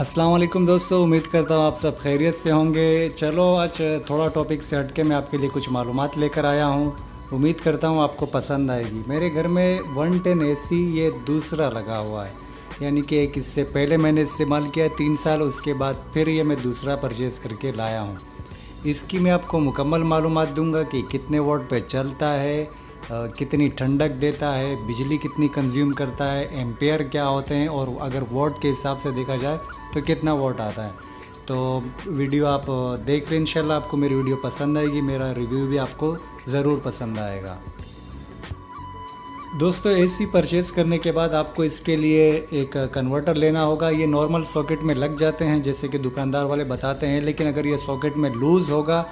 अस्सलाम वालेकुम दोस्तों, उम्मीद करता हूँ आप सब खैरियत से होंगे। चलो, आज थोड़ा टॉपिक से हट के मैं आपके लिए कुछ मालूमात लेकर आया हूँ। उम्मीद करता हूँ आपको पसंद आएगी। मेरे घर में वन टेन ए ये दूसरा लगा हुआ है। यानी कि एक इससे पहले मैंने इस्तेमाल किया तीन साल, उसके बाद फिर ये मैं दूसरा परचेज़ करके लाया हूँ। इसकी मैं आपको मुकम्मल मालूम दूँगा कि कितने वोट पे चलता है कितनी ठंडक देता है, बिजली कितनी कंज्यूम करता है एम्पेयर क्या होते हैं और अगर वोट के हिसाब से देखा जाए तो कितना वोट आता है। तो वीडियो आप देख लें, इंशाल्लाह आपको मेरी वीडियो पसंद आएगी, मेरा रिव्यू भी आपको ज़रूर पसंद आएगा। दोस्तों एसी परचेज़ करने के बाद आपको इसके लिए एक कन्वर्टर लेना होगा। ये नॉर्मल सॉकेट में लग जाते हैं, जैसे कि दुकानदार वाले बताते हैं, लेकिन अगर ये सॉकेट में लूज़ होगा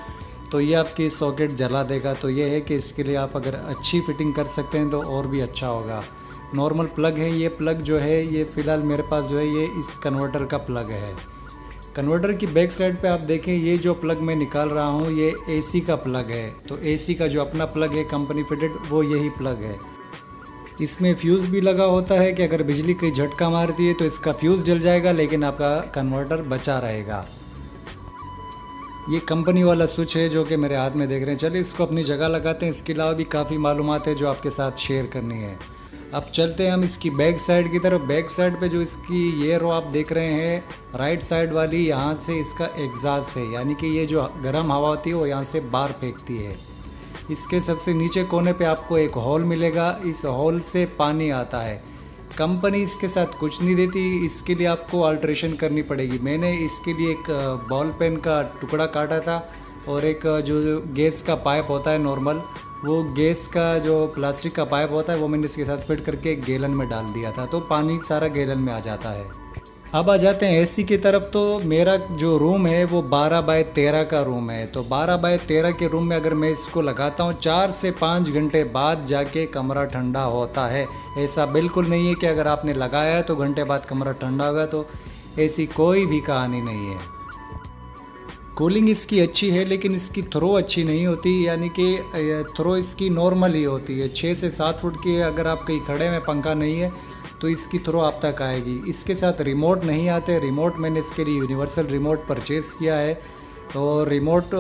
तो ये आपकी सॉकेट जला देगा। तो ये है कि इसके लिए आप अगर अच्छी फिटिंग कर सकते हैं तो और भी अच्छा होगा। नॉर्मल प्लग है, ये प्लग जो है, ये फ़िलहाल मेरे पास जो है, ये इस कन्वर्टर का प्लग है। कन्वर्टर की बैक साइड पे आप देखें, ये जो प्लग मैं निकाल रहा हूँ, ये एसी का प्लग है। तो एसी का जो अपना प्लग है कंपनी फिटेड वो यही प्लग है। इसमें फ्यूज़ भी लगा होता है कि अगर बिजली कोई झटका मारती है तो इसका फ्यूज़ जल जाएगा, लेकिन आपका कन्वर्टर बचा रहेगा। ये कंपनी वाला स्विच है जो कि मेरे हाथ में देख रहे हैं। चलिए इसको अपनी जगह लगाते हैं। इसके अलावा भी काफ़ी मालूम है जो आपके साथ शेयर करनी है। अब चलते हैं हम इसकी बैक साइड की तरफ़। बैक साइड पे जो इसकी ये रो आप देख रहे हैं, राइट साइड वाली, यहाँ से इसका एग्जास है। यानी कि ये जो गर्म हवा होती है, वो यहाँ से बाहर फेंकती है। इसके सबसे नीचे कोने पे आपको एक हॉल मिलेगा। इस हॉल से पानी आता है। कंपनी इसके साथ कुछ नहीं देती, इसके लिए आपको अल्ट्रेशन करनी पड़ेगी। मैंने इसके लिए एक बॉल पेन का टुकड़ा काटा था और एक जो गैस का पाइप होता है नॉर्मल वो गैस का जो प्लास्टिक का पाइप होता है, वो मैंने इसके साथ फिट करके गैलन में डाल दिया था। तो पानी सारा गैलन में आ जाता है। अब आ जाते हैं एसी की तरफ़ तो मेरा जो रूम है वो 12 बाय 13 का रूम है। तो 12 बाय 13 के रूम में अगर मैं इसको लगाता हूँ, चार से पाँच घंटे बाद जाके कमरा ठंडा होता है। ऐसा बिल्कुल नहीं है कि अगर आपने लगाया है तो घंटे बाद कमरा ठंडा होगा तो ऐसी कोई भी कहानी नहीं है। कूलिंग इसकी अच्छी है, लेकिन इसकी थ्रो अच्छी नहीं होती, यानी कि थ्रो इसकी नॉर्मल ही होती है। छः से सात फुट की अगर आप कहीं खड़े में पंखा नहीं है तो इसकी थ्रो आप तक आएगी। इसके साथ रिमोट नहीं आते। रिमोट मैंने इसके लिए यूनिवर्सल रिमोट परचेज़ किया है। तो रिमोट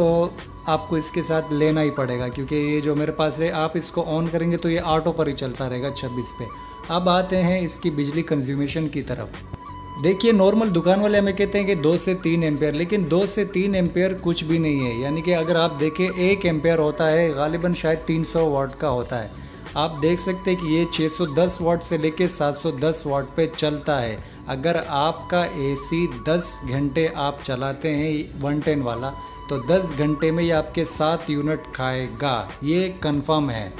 आपको इसके साथ लेना ही पड़ेगा। क्योंकि ये जो मेरे पास है, आप इसको ऑन करेंगे तो ये ऑटो पर ही चलता रहेगा छब्बीस पे। अब आते हैं इसकी बिजली कंज्यूमेशन की तरफ़। देखिए नॉर्मल दुकान वाले हमें कहते हैं कि दो से तीन एम्पेयर लेकिन दो से तीन एम्पेयर कुछ भी नहीं है। यानी कि अगर आप देखें, एक एम्पेयर होता है गालिबा शायद 300 वाट का होता है। आप देख सकते हैं कि ये 610 वाट से लेके 710 वाट पे चलता है। अगर आपका एसी 10 घंटे आप चलाते हैं, वन टेन वाला तो 10 घंटे में ये आपके सात यूनिट खाएगा। ये कंफर्म है।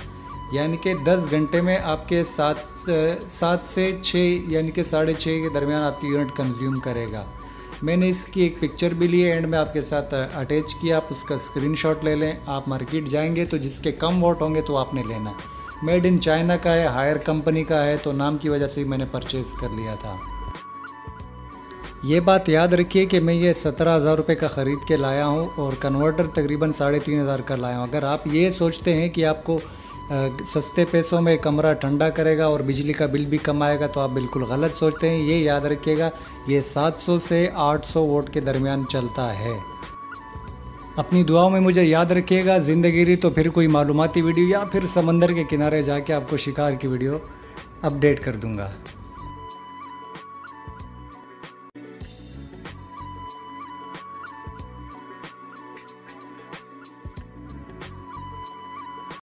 यानी कि 10 घंटे में आपके सात सात से छः यानी कि साढ़े छः के दरमियान आपकी यूनिट कंज्यूम करेगा। मैंने इसकी एक पिक्चर भी ली है, एंड में आपके साथ अटैच किया। आप उसका स्क्रीनशॉट ले लें। आप मार्केट जाएँगे तो जिसके कम वोट होंगे तो आपने लेना। है मेड इन चाइना का है, हायर कंपनी का है तो नाम की वजह से मैंने परचेज़ कर लिया था। ये बात याद रखिए कि मैं ये सत्रह हज़ार रुपये का ख़रीद के लाया हूँ और कन्वर्टर तकरीबन साढ़े तीन हज़ार का लाया हूँ। अगर आप ये सोचते हैं कि आपको सस्ते पैसों में कमरा ठंडा करेगा और बिजली का बिल भी कम आएगा तो आप बिल्कुल गलत सोचते हैं। ये याद रखिएगा, ये 700 से 800 वोट के दरमियान चलता है। अपनी दुआओं में मुझे याद रखिएगा। ज़िंदगी तो फिर कोई मालूमती वीडियो या फिर समंदर के किनारे जाके आपको शिकार की वीडियो अपडेट कर दूँगा।